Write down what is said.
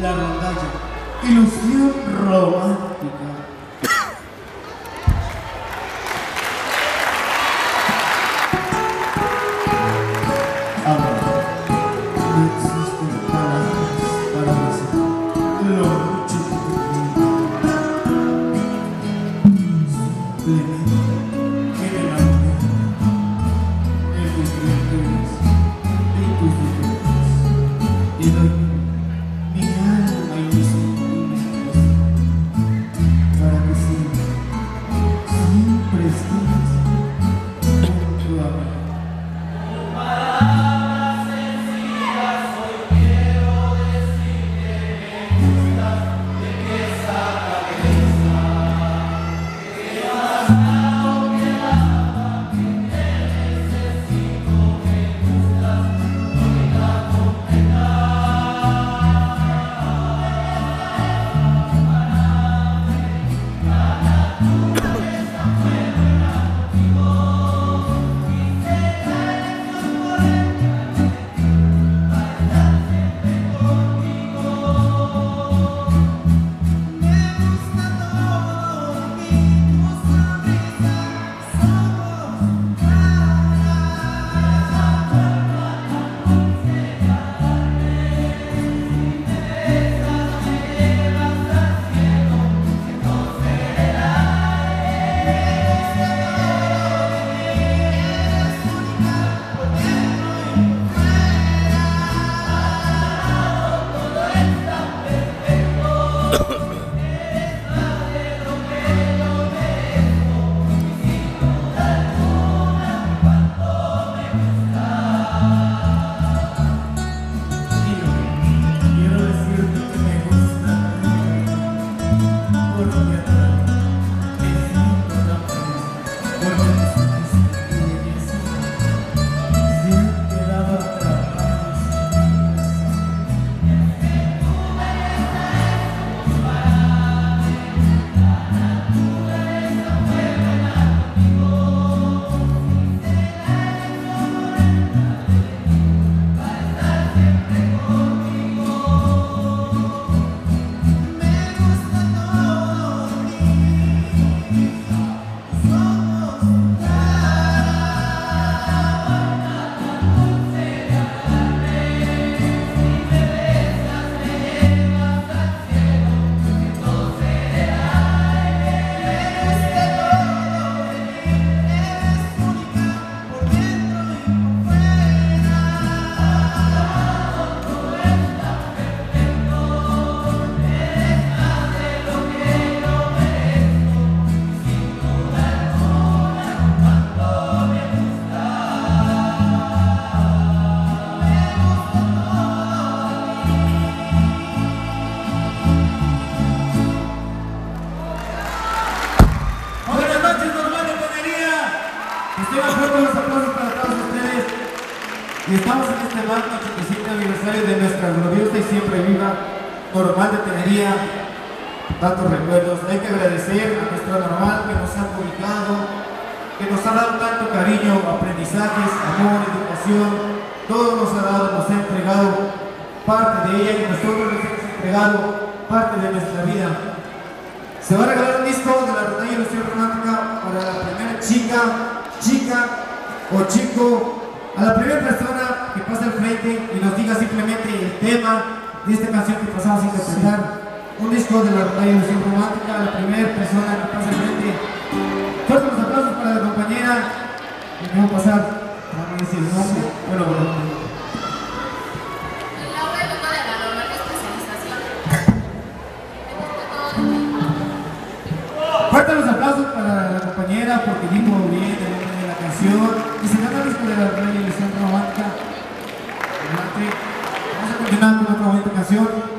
Ilusión romántica. Amor, no existen palabras Y estamos en este magno 85 aniversario de nuestra gloriosa y siempre viva normal de Tenería. Tantos recuerdos. Hay que agradecer a nuestra normal que nos ha publicado, que nos ha dado tanto cariño, aprendizajes, amor, educación. Todo nos ha dado, nos ha entregado parte de ella y nosotros les hemos entregado parte de nuestra vida. Se va a regalar un disco de la Rondalla Ilusión Romántica para la primera chica, chica o chico, a la primera persona que pase al frente y nos diga simplemente el tema de esta canción que pasamos a interpretar. Un disco de la Ilusión Romántica, a la primera persona que pase al frente. Fuertes los aplausos para la compañera que va a pasar. Bueno, bueno. Canción